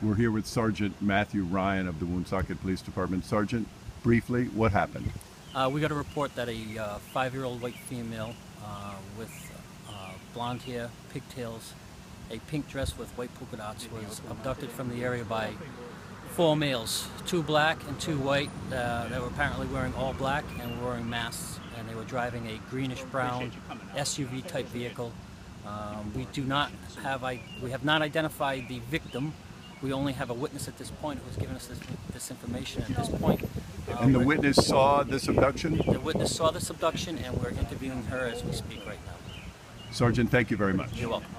We're here with Sergeant Matthew Ryan of the Woonsocket Police Department. Sergeant, briefly, what happened? Uh, we got a report that a uh, five-year-old white female uh, with uh, blonde hair, pigtails, a pink dress with white polka dots was abducted from the area by four males, two black and two white. Uh, they were apparently wearing all black and were wearing masks, and they were driving a greenish-brown SUV-type vehicle. Um, we do not have I, we have not identified the victim. We only have a witness at this point who's given us this, this information at this point. And the witness saw this abduction? the witness saw this abduction, and we're interviewing her as we speak right now. Sergeant, thank you very much. You're welcome.